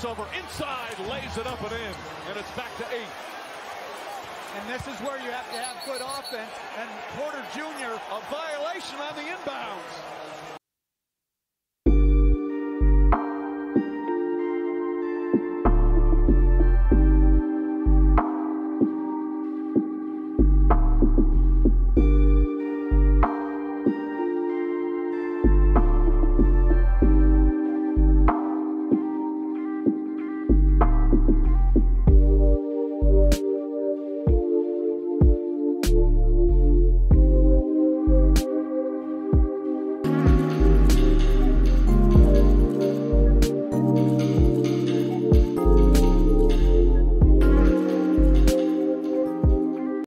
crossover inside, lays it up and in, and it's back to eight. And this is where you have to have good offense. And Porter Jr. A violation on the inbounds.